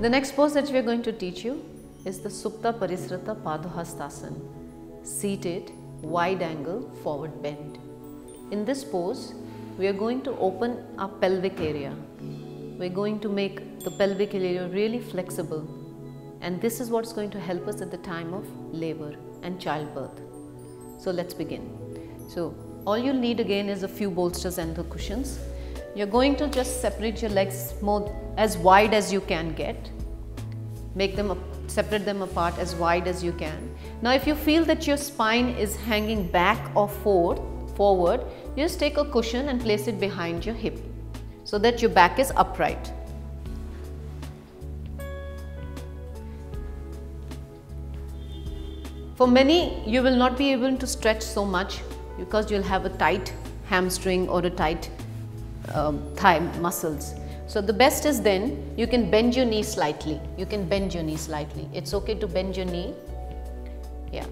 The next pose that we are going to teach you is the Supta Parishrita Padahastasana. Seated, wide angle, forward bend. In this pose, we are going to open our pelvic area. We are going to make the pelvic area really flexible and this is what's going to help us at the time of labor and childbirth. So let's begin. So all you'll need again is a few bolsters and the cushions. You're going to just separate your legs more as wide as you can get. Make them separate them apart as wide as you can. Now if you feel that your spine is hanging back or forward, forward, just take a cushion and place it behind your hip so that your back is upright. For many, you will not be able to stretch so much because you'll have a tight hamstring or a tight um, thigh muscles. So the best is then you can bend your knee slightly. You can bend your knee slightly. It's okay to bend your knee. Yeah.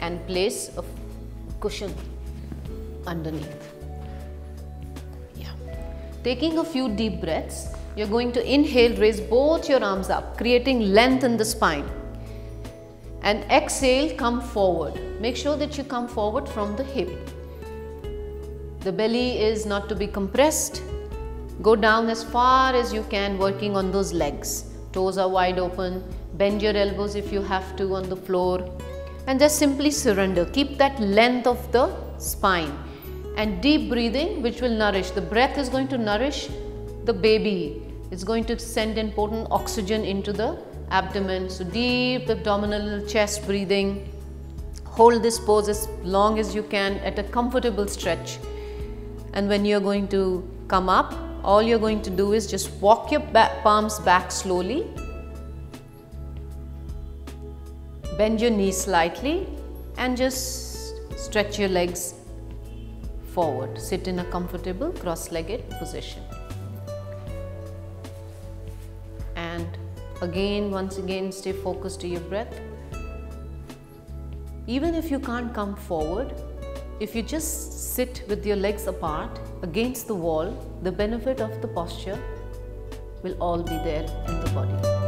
And place a cushion underneath. Yeah. Taking a few deep breaths, you're going to inhale, raise both your arms up, creating length in the spine. And exhale, come forward. Make sure that you come forward from the hip. The belly is not to be compressed. Go down as far as you can working on those legs. Toes are wide open. Bend your elbows if you have to on the floor. And just simply surrender. Keep that length of the spine. And deep breathing which will nourish. The breath is going to nourish the baby. It's going to send important oxygen into the abdomen. So deep abdominal chest breathing. Hold this pose as long as you can at a comfortable stretch and when you're going to come up all you're going to do is just walk your back, palms back slowly. Bend your knees slightly and just stretch your legs forward. Sit in a comfortable cross-legged position. And again once again stay focused to your breath. Even if you can't come forward if you just sit with your legs apart against the wall, the benefit of the posture will all be there in the body.